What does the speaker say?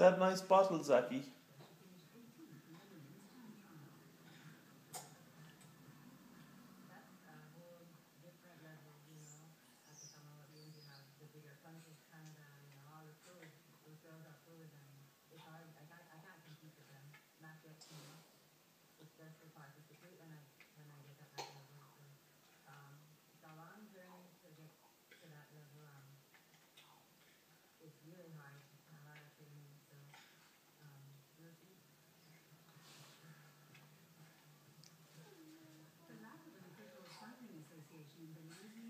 that nice bottle, Zaki? Asian bananas.